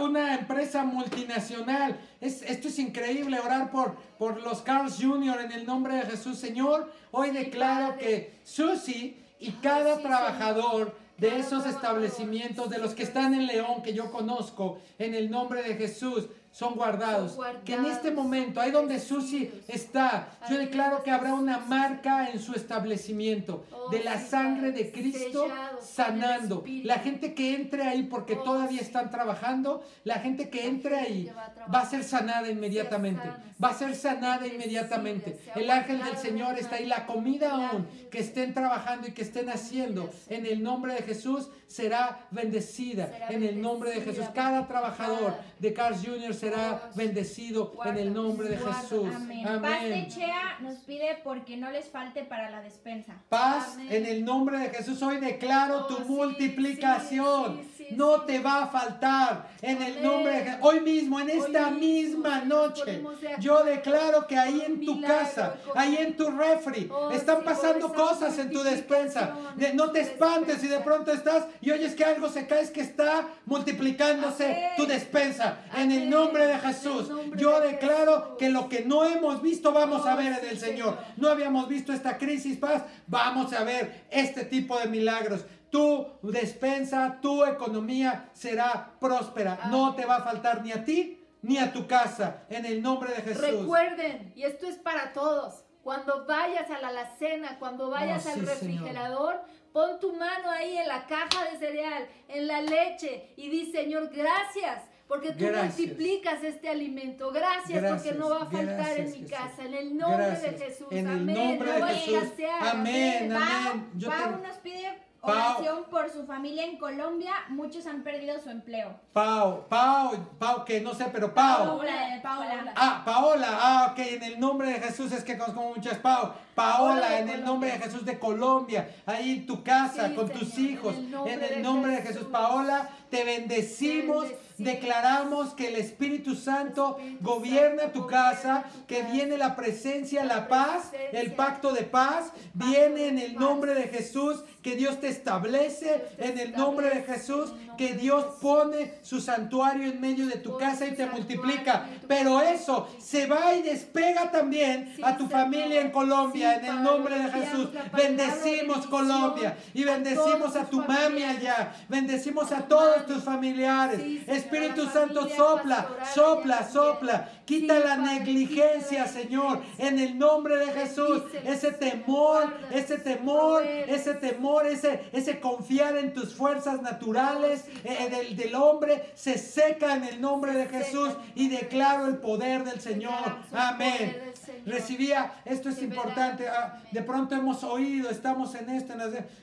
una empresa multinacional. Es, esto es increíble, orar por, por los Cars Junior en el nombre de Jesús, Señor. Hoy declaro que Susi y cada trabajador de esos establecimientos, de los que están en León, que yo conozco, en el nombre de Jesús, son guardados. Que en este momento, ahí donde Susi está, yo declaro que habrá una marca en su establecimiento oh, de la sangre de Cristo sanando. La gente que entre ahí, porque oh, todavía están trabajando, la gente que entre ahí va a ser sanada inmediatamente. Va a ser sanada inmediatamente. El ángel del Señor está ahí. La comida aún que estén trabajando y que estén haciendo en el nombre de Jesús será bendecida en el nombre de Jesús. Cada trabajador de Cars Jr será bendecido en el nombre de Jesús. Amén. Paz de Chea nos pide porque no les falte para la despensa. Paz en el nombre de Jesús. Hoy declaro tu multiplicación. No te va a faltar en el nombre de Jesús. Hoy mismo, en esta misma noche, yo declaro que ahí en tu casa, ahí en tu refri, oh, están pasando cosas en tu despensa. No te espantes si de pronto estás y oyes que algo se cae, es que está multiplicándose tu despensa. En el nombre de Jesús, yo declaro que lo que no hemos visto vamos a oh, ver en el Señor. No habíamos visto esta crisis, paz, vamos a ver este tipo de milagros tu despensa, tu economía será próspera. Ah. No te va a faltar ni a ti ni a tu casa, en el nombre de Jesús. Recuerden, y esto es para todos, cuando vayas a la alacena, cuando vayas oh, al refrigerador, pon tu mano ahí en la caja de cereal, en la leche, y di, Señor, gracias. Porque tú multiplicas este alimento. Gracias, porque no va a faltar en mi casa. En el nombre de Jesús. En el nombre de Jesús. Amén, amén. Pau, nos pide Oración por su familia en Colombia. Muchos han perdido su empleo. Pau, Pau, Pau, que no sé, pero Pau. Paola, Paola. Ah, Paola. Ah, ok, en el nombre de Jesús es que conozco muchas Pau. Paola, en el nombre de Jesús de Colombia, ahí en tu casa, con tus hijos, en el nombre, de, Jesús. Paola, te bendecimos, declaramos que el Espíritu Santo gobierna tu casa, que viene la presencia, la paz, el pacto de paz, viene en el nombre de Jesús, que Dios te establece en el nombre de Jesús, que Dios pone su santuario en medio de tu casa y te multiplica. Pero eso se va y despega también a tu familia en Colombia, en el nombre de Jesús. Bendecimos Colombia y bendecimos a tu mami allá. Bendecimos a todos tus familiares. Espíritu Santo, sopla, sopla, sopla. Quita la negligencia, Señor, en el nombre de Jesús. Ese temor, ese temor, ese temor, ese, ese confiar en tus fuerzas naturales eh, del, del hombre se seca en el nombre de Jesús y declaro el poder del Señor. Amén. Recibía, esto es importante, ah, de pronto hemos oído, estamos en esto,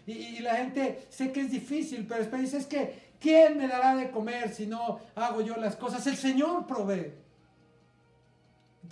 y, la gente sé que es difícil, pero después dice, es que, ¿quién me dará de comer si no hago yo las cosas? El Señor provee.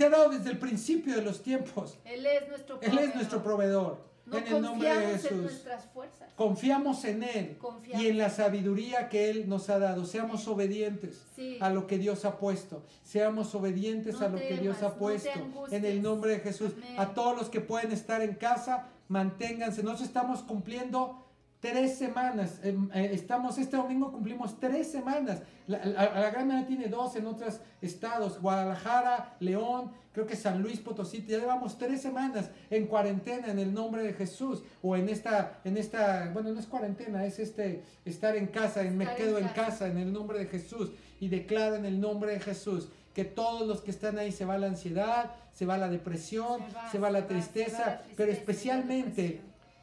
Te ha dado desde el principio de los tiempos. Él es nuestro proveedor. Él es nuestro proveedor. en el nombre de Jesús. En nuestras fuerzas. Confiamos en Él y en la sabiduría que Él nos ha dado. Seamos obedientes a lo que Dios ha puesto. Seamos obedientes a lo que Dios ha puesto. en el nombre de Jesús. A todos los que pueden estar en casa, manténganse. Nosotros estamos cumpliendo tres semanas. Em, eh, estamos, este domingo cumplimos tres semanas. La, la, Gran Mayoría tiene dos en otros estados. Guadalajara, León, creo que San Luis Potosí. Ya llevamos tres semanas en cuarentena en el nombre de Jesús. O en esta, en esta, bueno, no es cuarentena, es este, estar en casa, en, me quedo en casa. en el nombre de Jesús. Y declaro en el nombre de Jesús que todos los que están ahí se va la ansiedad, se va la depresión, se va, la, tristeza, pero especialmente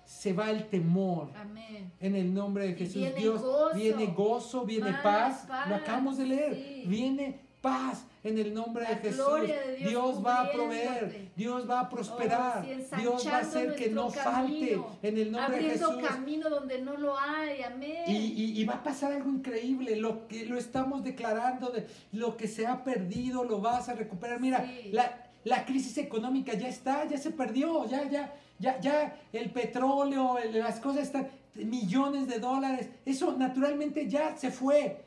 se va el temor. Amén. En el nombre de Jesús. Dios viene gozo, viene paz. Lo acabamos de leer. Viene paz en el nombre de Jesús. Dios, va a proveer, Dios va a prosperar, oh, Dios va a hacer que no falte en el nombre de Jesús. camino donde no lo hay, amén. Y, va a pasar algo increíble, lo que lo estamos declarando, de lo que se ha perdido lo vas a recuperar. Mira, la, la crisis económica ya está, ya se perdió, ya, ya ya, ya el petróleo, las cosas están, millones de dólares, eso naturalmente ya se fue.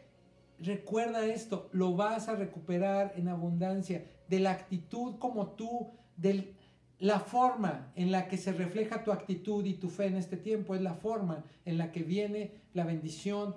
Recuerda esto, lo vas a recuperar en abundancia, de la actitud como tú, de la forma en la que se refleja tu actitud y tu fe en este tiempo, es la forma en la que viene la bendición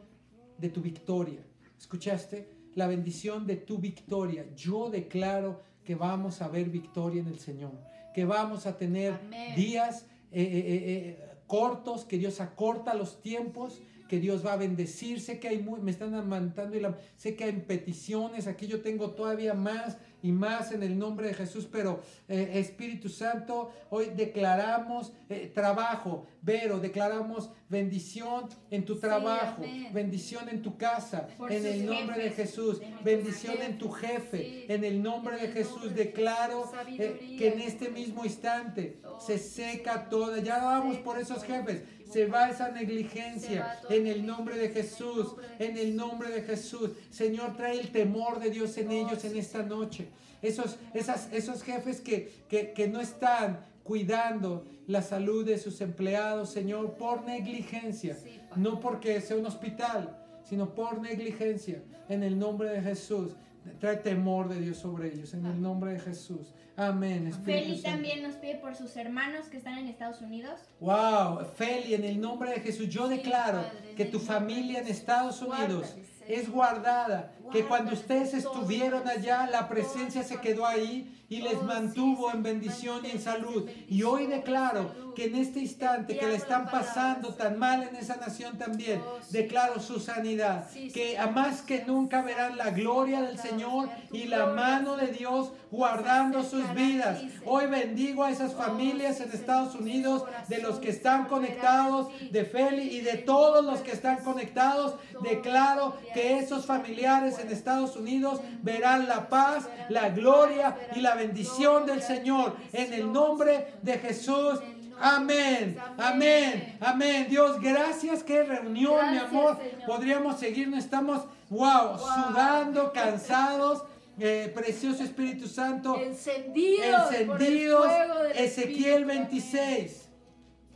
de tu victoria. ¿Escuchaste? La bendición de tu victoria. Yo declaro que vamos a ver victoria en el Señor que vamos a tener días eh, eh, eh, cortos, que Dios acorta los tiempos, que Dios va a bendecir. Sé que hay muy, me están amantando y sé que hay peticiones, aquí yo tengo todavía más y más en el nombre de Jesús, pero Espíritu Santo, hoy declaramos trabajo, Vero, declaramos bendición en tu trabajo, bendición en tu casa, en el nombre de Jesús, bendición en tu jefe, en el nombre de Jesús. Declaro eh, que en este mismo instante se seca toda, ya vamos por esos jefes, Se va esa negligencia en el nombre de Jesús. En el nombre de Jesús. Señor, trae el temor de Dios en ellos en esta noche. Esos, esas, esos jefes que, que, no están cuidando la salud de sus empleados, Señor, por negligencia. no porque sea un hospital, sino por negligencia. En el nombre de Jesús. Trae temor de Dios sobre ellos. En el nombre de Jesús. Amén. Feli también nos pide por sus hermanos que están en Estados Unidos. Wow, Feli, en el nombre de Jesús, yo declaro que tu familia en Estados Unidos es guardada, que cuando ustedes estuvieron allá, la presencia se quedó ahí y les oh, mantuvo en bendición y en salud. Y hoy declaro que en este instante que le están pasando tan mal en esa nación también, oh, declaro su sanidad, que a más que nunca verán la gloria del Señor y la mano de Dios guardando sus vidas. Hoy bendigo a esas oh, familias en Estados Unidos, de los que están conectados, de Feli y de todos los que están conectados. Declaro que esos familiares en Estados Unidos verán la paz, la gloria y la bendición del Señor en el nombre de Jesús. Amén, amén, amén. Dios, gracias. Qué reunión, mi amor. Podríamos seguir, no estamos, wow, sudando, cansados. Eh, precioso Espíritu Santo. Encendidos. Encendidos. Ezequiel 26.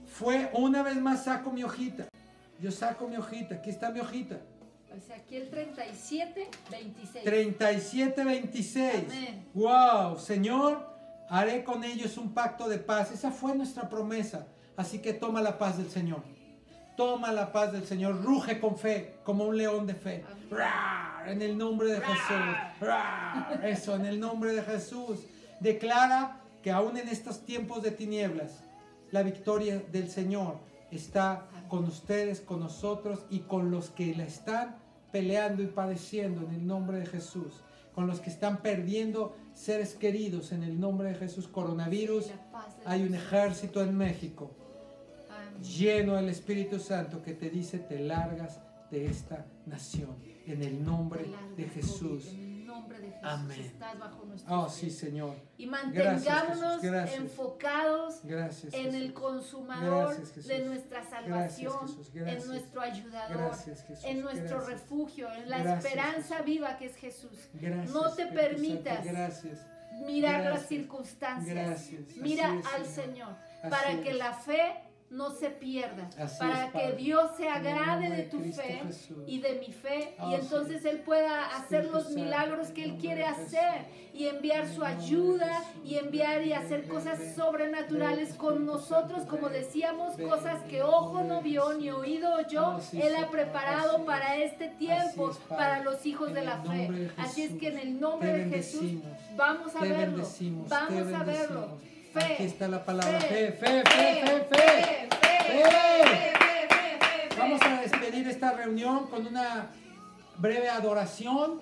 Fue una vez más saco mi hojita. Yo saco mi hojita. Aquí está mi hojita. Ezequiel 37, 26. 37, 26. Wow, Señor, haré con ellos un pacto de paz. Esa fue nuestra promesa. Así que toma la paz del Señor. Toma la paz del Señor. Ruge con fe, como un león de fe. En el nombre de Jesús. Eso, en el nombre de Jesús. Declara que aún en estos tiempos de tinieblas, la victoria del Señor está con ustedes, con nosotros y con los que la están peleando y padeciendo en el nombre de Jesús, con los que están perdiendo seres queridos en el nombre de Jesús, coronavirus, hay un ejército en México lleno del Espíritu Santo que te dice te largas de esta nación en el nombre de Jesús nombre de Jesús. Amén. estás bajo nuestro Oh, sí, Señor. Y mantengámonos enfocados en el consumador de nuestra salvación, en nuestro ayudador, en nuestro refugio, en la esperanza viva que es Jesús. no te permitas mirar las circunstancias. Mira al Señor. Para que la fe no se pierda, para que Dios se agrade de tu fe y de mi fe y entonces Él pueda hacer los milagros que Él quiere hacer y enviar su ayuda y enviar y hacer cosas sobrenaturales con nosotros, como decíamos, cosas que ojo no vio ni oído oyó, Él ha preparado para este tiempo, para los hijos de la fe. Así es que en el nombre de Jesús vamos a verlo, vamos a verlo. Aquí está la palabra fe, fe, fe, fe, fe. Vamos a despedir esta reunión con una breve adoración,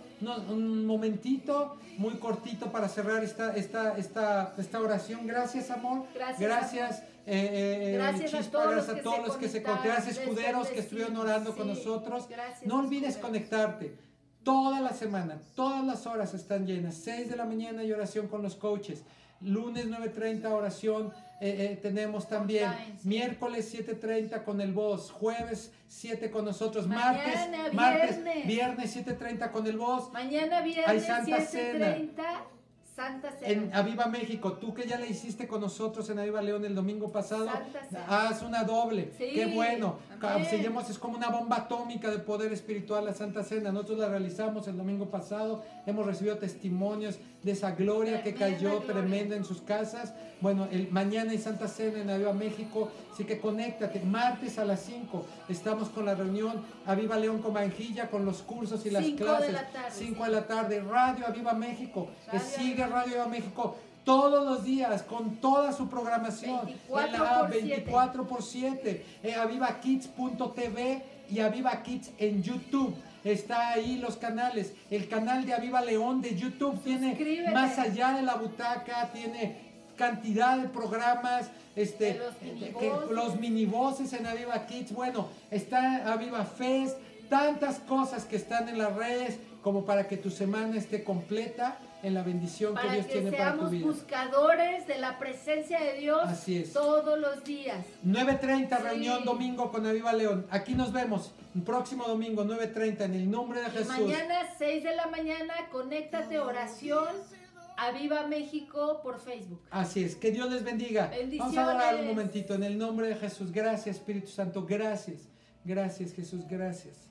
un momentito muy cortito para cerrar esta, esta, esta, esta oración. Gracias, amor. Gracias. Gracias. Eh, gracias, a todos, a todos los que se gracias escuderos que estuvieron orando con nosotros. no olvides conectarte. Toda la semana, todas las horas están llenas. 6 de la mañana y oración con los coaches. Lunes 9.30 oración eh, eh, tenemos también. Miércoles 7.30 con el voz. Jueves 7 con nosotros. martes, viernes. martes, viernes 7.30 con el voz. Mañana viernes 7.30. Santa En Aviva México, tú que ya le hiciste con nosotros en Aviva León el domingo pasado, haz una doble. Qué bueno. Seguimos, es como una bomba atómica de poder espiritual la Santa Cena. Nosotros la realizamos el domingo pasado. Hemos recibido testimonios de esa gloria que cayó tremenda en sus casas. Bueno, el, mañana hay Santa Cena en Aviva México. Así que conéctate. Martes a las 5 estamos con la reunión Aviva León con Manjilla, con los cursos y las clases. 5 de la tarde. Radio Aviva México. que sigue Radio Aviva México todos los días con toda su programación 24 24 por 7 en avivakids.tv y Aviva Kids en YouTube. Está ahí los canales. El canal de Aviva León de YouTube tiene más allá de la butaca, tiene cantidad de programas, este, los mini voces en Aviva Kids. Bueno, está Aviva Fest, tantas cosas que están en las redes como para que tu semana esté completa en la bendición que Dios tiene para tu vida. buscadores de la presencia de Dios Así es. todos los días. 9.30 reunión domingo con Aviva León. Aquí nos vemos. Próximo domingo 9.30 en el nombre de Jesús. mañana 6 de la mañana conéctate oración a Viva México por Facebook. Así es, que Dios les bendiga. Vamos a orar un momentito en el nombre de Jesús. Gracias Espíritu Santo, gracias. Gracias Jesús, gracias.